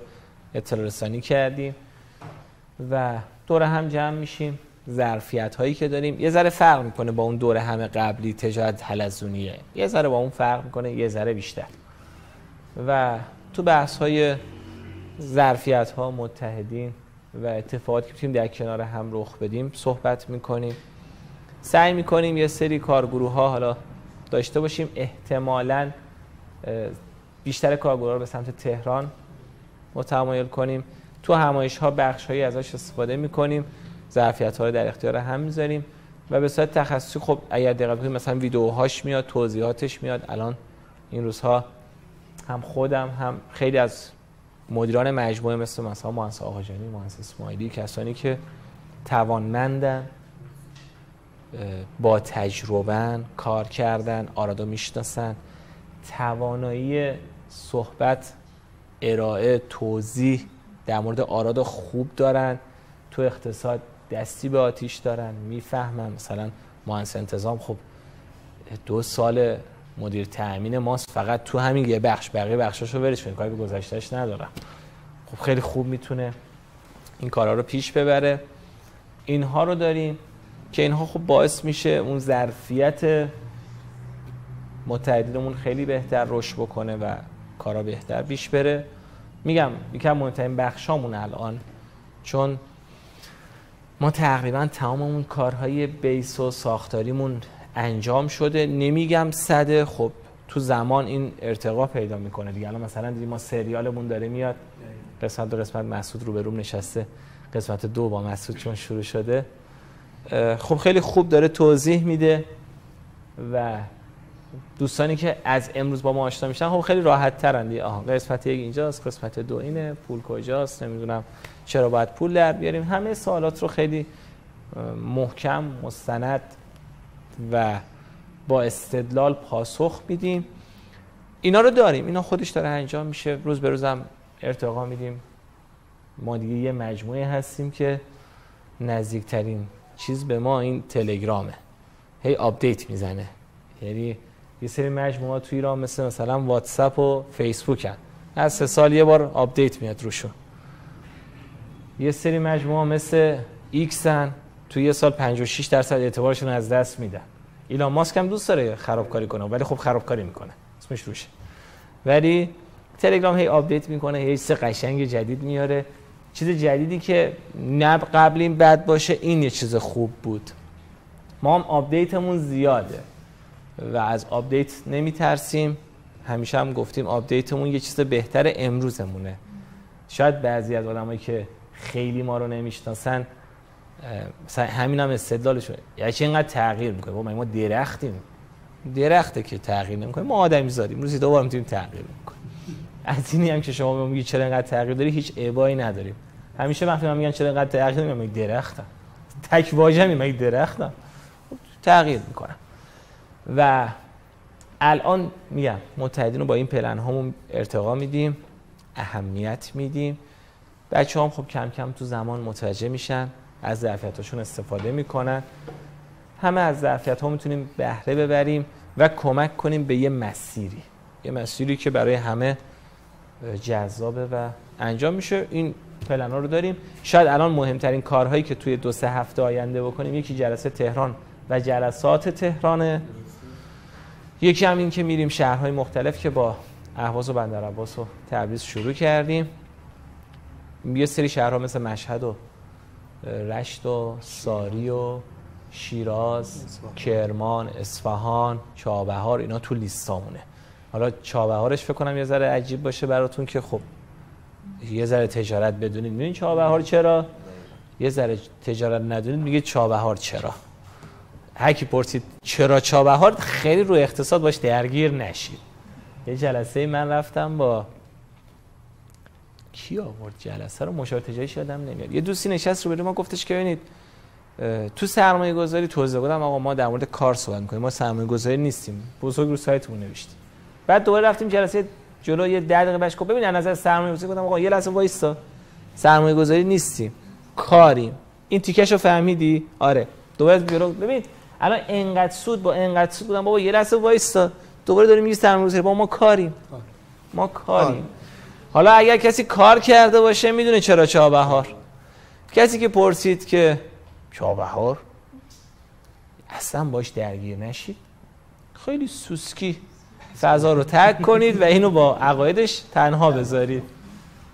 [SPEAKER 2] اطلاع رسانی کردیم و دور هم جمع میشیم. ظرفیت هایی که داریم. یه ذره فرق می‌کنه با اون دور همه قبلی تجارت حلزونیه یه ذره با اون فرق می‌کنه یه ذره بیشتر. و تو بحث های ظرفیت ها متحدین و اتفاقاتی که بتونیم در کنار هم رخ بدیم صحبت می‌کنیم. سعی می‌کنیم یه سری کارگروه ها حالا داشته باشیم احتمالا بیشتر کارگروه ها به سمت تهران متمایل کنیم. تو همایش ها بخش هایی ازش استفاده می‌کنیم. ظرفیت ها رو در اختیار هم می‌ذاریم. و به صورت تخصصی خب اگر دقت کنیم مثلا ویدیوهاش میاد توضیحاتش میاد. الان این روزها هم خودم هم خیلی از مدیران مجموعه مثل مثلا مهندس آقاجانی مهندس اسماعیلی کسانی که توانمندن با تجربه کار کردن آرادو می‌شناسن. توانایی صحبت ارائه توضیح در مورد آراد خوب دارن. تو اقتصاد دستی به آتیش دارن. می‌فهمن. مثلا مهندس انتظام خب دو سال مدیر تأمین ماست. فقط تو همین یه بخش بقیه بخشاشو ولش کاری به گذشتهش ندارم. خب خیلی خوب می‌تونه این کارا رو پیش ببره. اینها رو داریم که اینها خب باعث میشه اون ظرفیت متعددمون خیلی بهتر رشد بکنه و کارا بهتر پیش بره. میگم یکم مهمترین بخشامون الان چون ما تقریبا تمام اون کارهای بیس و ساختاریمون انجام شده. نمیگم صده خب تو زمان این ارتقا پیدا می‌کنه دیگه. الان مثلا دیدیم ما سریالمون داره میاد. قسمت دو قسمت مسعود رو به روم نشسته. قسمت دو با مسعود چون شروع شده. خب خیلی خوب داره توضیح میده و دوستانی که از امروز با ما آشنا میشن خب خیلی راحت ترن آها قسمت یک اینجاست قسمت دو اینه. پول کجاست؟ نمی‌دونم چرا باید پول در بیاریم. همه سوالات رو خیلی محکم مستند و با استدلال پاسخ میدیم. اینا رو داریم. اینا خودش داره انجام میشه. روز به روزم ارتقا میدیم. ما دیگه یه مجموعه هستیم که نزدیکترین چیز به ما این تلگرامه. هی update می‌زنه. یعنی یه سری مجموعه تو ایران مثل مثلا واتساپ و فیسبوک هن. از سه سال یه بار update میاد روشون. یه سری مجموعه مثل ایکس هن. تو یه سال 56 درصد اعتبارشون از دست میدن. ایلان ماسک هم دوست داره خرابکاری کنه ولی خب خرابکاری می‌کنه. اسمش روشه. ولی تلگرام هی update می‌کنه هی سه قشنگ جدید میاره. چیز جدیدی که نه قبل این بد باشه این یه چیز خوب بود. ما هم update مون زیاده و از update نمیترسیم. همیشه هم گفتیم update مون یه چیز بهتر امروزمونه. شاید بعضی از آدمایی که خیلی ما رو نمی‌شناسن همین هم استدلالشون یعنی اینقدر تغییر می‌کنه؟ ما درختیم؟ درخته که تغییر نمی‌کنه. ما آدمی زادیم. روزی دو بار می‌تونیم تغییر می‌کنیم از اینی هم که شما میگی چرا اینقدر تغییر داری هیچ ابایی نداریم. همیشه وقتی من میگن چرا اینقدر تغییر داری میگم درختم. تک واژه میگم درختم. تغییر می‌کنم. و الان میگم متحدین رو با این پلن هامون ارتقا میدیم اهمیت میدیم. بچه هم خب کم کم تو زمان متوجه میشن. از ظرفیتاشون استفاده می‌کنن. همه از ظرفیت ها می‌تونیم بهره ببریم و کمک کنیم به یه مسیری. یه مسیری که برای همه جذابه و انجام میشه. این پلن ها رو داریم. شاید الان مهمترین کارهایی که توی دو سه هفته آینده بکنیم یکی جلسه تهران و جلسات تهرانه یکی هم این که میریم شهرهای مختلف که با اهواز و بندر عباس و تبریز شروع کردیم. یه سری شهرها مثل مشهد و رشت و ساری و شیراز کرمان اصفهان چابهار اینا تو لیستامونه. حالا چابهارش فکر کنم یه ذره عجیب باشه براتون که خب یه ذره تجارت بدونید. می‌دونید چابهار چرا؟ یه ذره تجارت ندونید میگه چابهار چرا. هر کی پرسید چرا چابهار خیلی رو اقتصاد باش درگیر نشید. یه جلسه من رفتم با کی آورد جلسه رو؟ مشاور تجاریش یادم نمیاد. یه دوستی نشست رو ما گفتش که ببینید تو سرمایه گذاری توضیح بودم آقا ما در مورد کار صحبت می‌کنیم. ما سرمایه گذاری نیستیم. بزرگ رو سایتمون نوشتیم. بعد دوباره رفتیم جلسه جلو یه 10 دقیقه بهش گفت ببین از نظر سرمایه گذاری گفتم آقا یه لحظه وایسا سرمایه گذاری نیستیم. کاریم. این تیکشو فهمیدی؟ آره. دوباره بیرو. ببین الان انقدر سود با انقدر سود بودم بابا یه لحظه وایسا دوباره داریم میگی سرمایه گذاری با ما کاریم. ما کاریم. حالا اگر کسی کار کرده باشه می‌دونه چرا چابهار. کسی که پرسید که چابهار؟ اصلا باش درگیر نشید. خیلی سوسکی فضا رو ترک کنید و اینو با عقایدش تنها بذارید.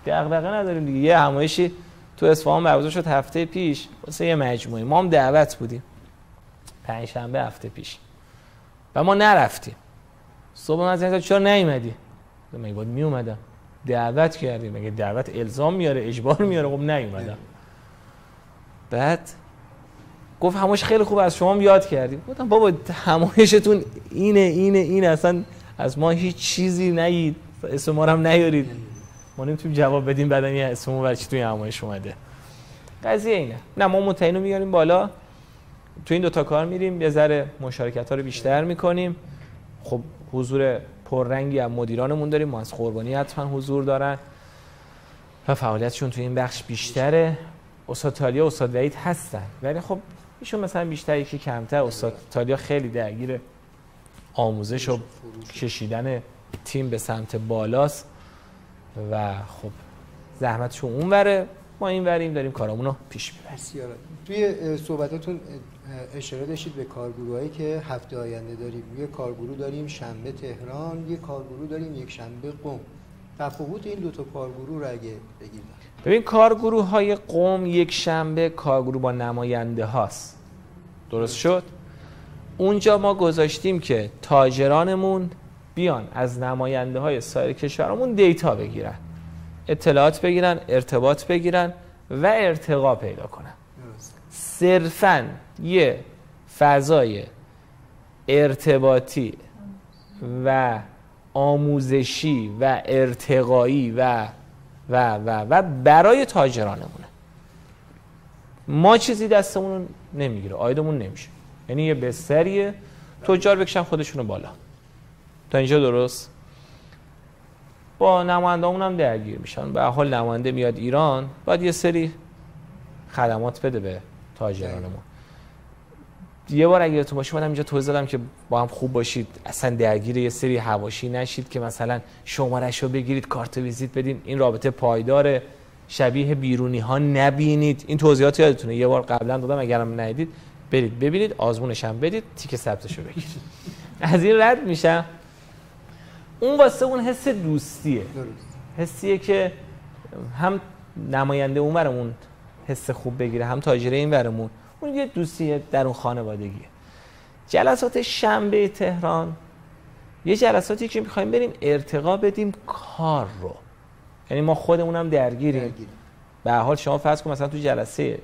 [SPEAKER 2] دغدغه نداریم دیگه. یه همایشی تو اصفهان برگزار شد هفته پیش. واسه یه مجموعه. ما هم دعوت بودیم. پنج شنبه هفته پیش. و ما نرفتیم. صبح من زنگ چرا نیومدی؟ مگه باید می اومدم دعوت کردیم. مگه دعوت الزام میاره اجبار میاره خب نیومدم. بعد گفت همش خیلی خوب از شما یاد کردیم. گفتم بابا همایشتون اینه اینه این اصلا از ما هیچ چیزی نگید. اسم ما هم نیارید. ما نمی‌تونیم جواب بدیم. بعد این اسم ما چی توی همایش اومده؟ قضیه اینه. نه ما متعین رو میاریم بالا. تو این دوتا کار میریم. یه ذره مشارکت ها رو بیشتر می‌کنیم. خب حضور پررنگی از مدیرانمون داریم ما از قربانی حتما حضور دارن. و فعالیتشون تو این بخش بیشتره. استاد تالیا استاد وحید هستن. ولی خب ایشون مثلا بیشتر یکی کمتر. استاد تالیا خیلی درگیر آموزش و کشیدن تیم به سمت بالاست. و خب زحمتشون اون وره ما این وریم داریم کارامون رو پیش می‌بریم.
[SPEAKER 1] توی صحبتاتون اشاره داشتید به کارگروهایی که هفته آینده داریم. یه کارگروه داریم شنبه تهران یه کارگروه داریم یک شنبه قم تفاوت این دو تا کارگروه رو اگه بگید.
[SPEAKER 2] ببین کارگروه های قوم یک شنبه کارگروه با نماینده هاست. درست شد؟ اونجا ما گذاشتیم که تاجرانمون بیان از نماینده های سایر کشورمون دیتا بگیرن. اطلاعات بگیرن ارتباط بگیرن و ارتقا پیدا کنن. صرفا یه فضای ارتباطی و آموزشی و ارتقایی و و و و برای تاجرانمونه. ما چیزی دستمون نمی‌گیره آیدمون نمیشه. یعنی یه بستریه تجار بکشن خودشونو بالا. تا اینجا درست؟ با نماینده‌مون هم درگیر میشن. به حال نماینده میاد ایران باید یه سری خدمات بده به تاجرانمون یه بار اگه تو باشه من اینجا توضیح دادم که با هم خوب باشید. اصلا درگیر یه سری هواشی نشید که مثلا شمارش رو بگیرید کارت ویزیت بدین. این رابطه پایدار شبیه بیرونی ها نبینید. این توضیحات یادتونه. یه بار قبلا دادم اگرم ندید برید ببینید. آزمونش هم بدید. تیک ثبتش رو بگیرید. از این رد میشم. اون واسه اون حس دوستیه. حسیه که هم نماینده اون برمون حس خوب بگیره هم تاجره این برمون اون یه دوستی در اون خانوادگیه. جلسات شنبه تهران یه جلساتی که می‌خوایم بریم ارتقا بدیم کار رو. یعنی ما خودمونم درگیریم. درگیر. به حال شما فرض کن مثلا تو جلسه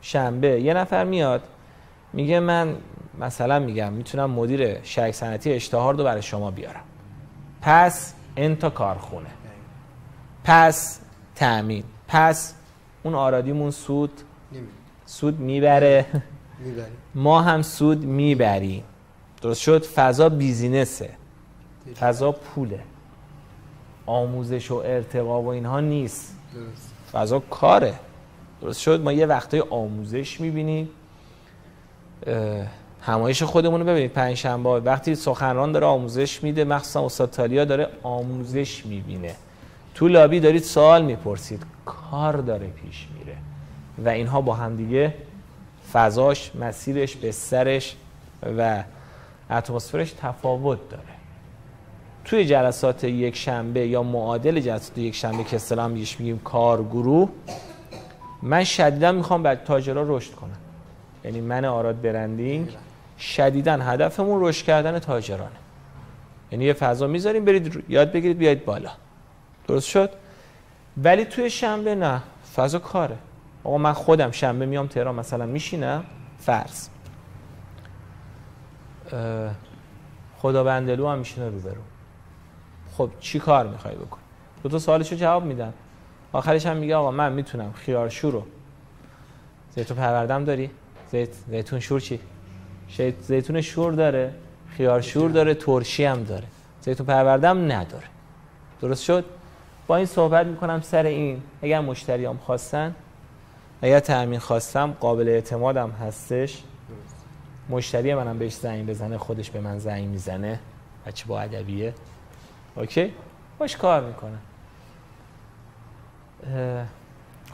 [SPEAKER 2] شنبه یه نفر میاد میگه من مثلا میگم می‌تونم مدیر شرک صنعتی اشتهار رو برای شما بیارم. پس انتا کارخونه. پس تأمین. پس اون آرادیمون سود سود می‌بره. ما هم سود می‌بریم. درست شد؟ فضا بیزینسه. فضا پوله. آموزش و ارتقا و اینها نیست. فضا کاره. درست شد؟ ما یه وقتای آموزش می‌بینیم. همایش خودمون رو ببینید. پنج شنبه وقتی سخنران داره آموزش میده مخصوصا استاد تالیا داره آموزش می‌بینه. تو لابی دارید سوال می‌پرسید. کار داره پیش میره. و اینها با هم دیگه فضاش مسیرش بسترش و اتمسفرش تفاوت داره. توی جلسات یک شنبه یا معادل جلسات یک شنبه که اصطلاحا بهش میگیم کارگروه من شدیدا می‌خوام بعد تاجرها رشد کنم. یعنی من آراد برندینگ. شدیدا هدفمون رشد کردن تاجرانه. یعنی یه فضا می‌ذاریم برید یاد بگیرید بیاید بالا. درست شد؟ ولی توی شنبه نه فضا کاره. آقا من خودم شنبه میام تهران مثلا میشینم فرض. خدا بندلو هم میشینه رو برو خب چی کار می‌خوای بکن دو تا سوالشو جواب میدم آخرش هم میگه آقا من می‌تونم خیار شور رو زیتون پروردم داری؟ زیت زیتون شور چی؟ زیتون شور داره خیار شور داره ترشی هم داره. زیتون پروردم نداره. درست شد؟ با این صحبت می‌کنم سر این. اگر مشتریام خواستن اگر تأمین خواستم قابل اعتمادم هستش. مشتری منم بهش زنگ بزنه خودش به من زنگ می‌زنه. بچه با ادبیه. اوکی؟ باش کار می‌کنه.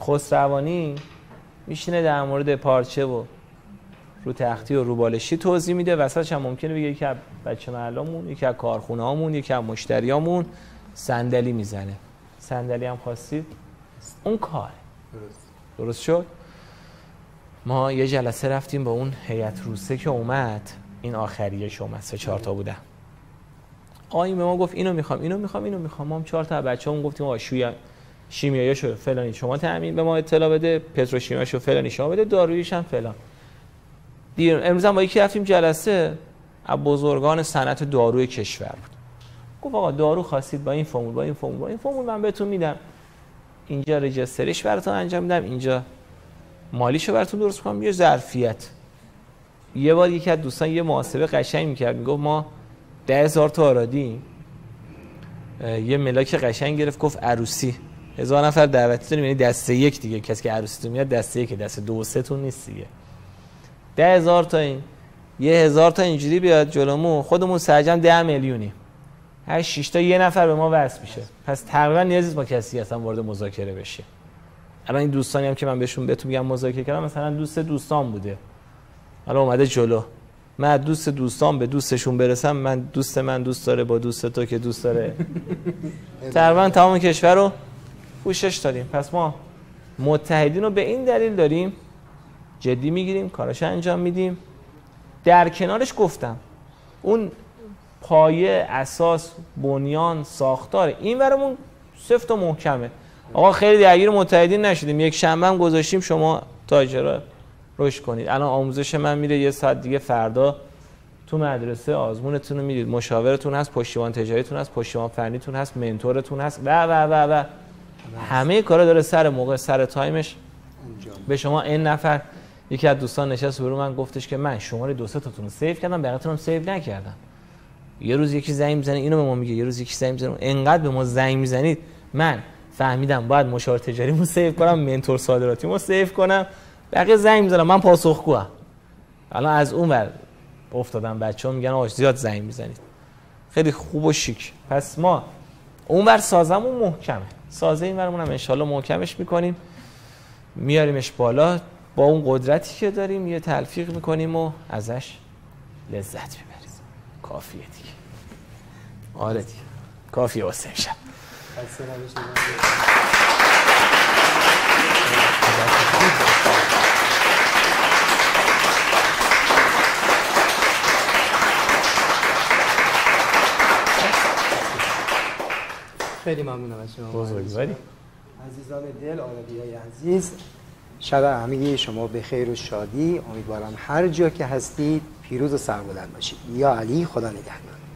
[SPEAKER 2] خسروانی میشینه در مورد پارچه و رو تختی و رو بالشی توضیح میده. وسطش هم ممکنه بگه یکی از بچه محلامون یکی از کارخونه هامون یکی از مشتریامون صندلی می‌زنه. صندلی هم خواستید اون کار. درست. شد؟ ما یه جلسه رفتیم با اون هیئت روسه که اومد. این آخریه اومد سه چهار تا بودن آقای به ما گفت اینو می‌خوام اینو می‌خوام اینو می‌خوام. ما هم چهار تا بچه‌مون گفتیم آقا شویا شیمیاییشو فلانی شما تامین به ما اطلاع بده پتروشیمیاییشو فلانی شما بده داروییش هم فلان. دیر امروز هم با یکی رفتیم جلسه از بزرگان صنعت داروی کشور بود. گفت آقا دارو خواستید با این فرمول با این فرمول با این فرمول من بهتون میدم. اینجا رجسترش براتون انجام میدم اینجا مالیشو براتون درست کنم یه ظرفیت. یه بار یکی از دوستان یه محاسبه قشنگ می‌کرد می‌گفت ما ده تا آرادی یه ملاک قشنگ گرفت گفت عروسی. هزار نفر دعوتی داریم یعنی دسته یک دیگه کسی که عروسی تو میاد دسته یک دسته دو سه تون نیست دیگه. ده هزار تا این. یه هزار تا اینجوری بیاد جلومون. خودمون سرجم ده میلیونی هر شش تا یه نفر به ما وصل میشه. پس تقریبا نیازی با کسی اصلا وارد مذاکره بشه الان این دوستانی هم که من بهشون بهتون میگم مذاکره کردم مثلا دوست دوستان بوده. حالا اومده جلو. من دوست دوستان به دوستشون برسم من دوست من دوست داره با دوست تو که دوست داره. [laughs] تقریبا تمام کشور رو پوشش داریم پس ما متحدین رو به این دلیل داریم جدی می‌گیریم کارش انجام میدیم. در کنارش گفتم اون پایه اساس بنیان ساختار این برامون سفت و محکمه. آقا خیلی درگیر متحدین نشدیم. یک شنبه هم گذاشتیم شما تاجرات رشد کنید. الان آموزش من میره یه ساعت دیگه فردا تو مدرسه آزمونتون رو می‌دید. مشاورتون هست پشتیبان تجاریتون هست پشتیبان فنیتون هست منتورتون هست. و و و و. همه کارا داره سر موقع سر time ش. به شما این نفر. یکی از دوستان نشست برو من گفتش که من شماره دو سه تاتون save کردم بقیه‌تون رو save نکردم. یه روز یکی زنگ می‌زنه اینو به ما میگه. یه روز یکی زنگ می‌زنه. انقدر به ما زنگ می‌زنید. من فهمیدم باید مشاور تجاریمو save کنم mentor صادراتیمو save کنم. بقیه زنگ می‌زنم من پاسخگوام. الان از اون ور افتادم بچه‌ها میگن آقا زیاد زنگ می‌زنید. خیلی خوب و شیک. پس ما اون ور سازمون محکمه. سازه این ورمون هم انشالله محکمش می‌کنیم. میاریمش بالا. با اون قدرتی که داریم یه تلفیق می‌کنیم و ازش لذت ببریم کافیه دیگه. آره دیگه. کافیه واسه امشب.
[SPEAKER 1] خیلی ممنونم از شما.
[SPEAKER 2] بزرگواری.
[SPEAKER 1] عزیزان دل آرادی های عزیز. شب همه شما به خیر و شادی. امیدوارم هر جا که هستید پیروز و سربلند باشید. یا علی خدا نگهدار.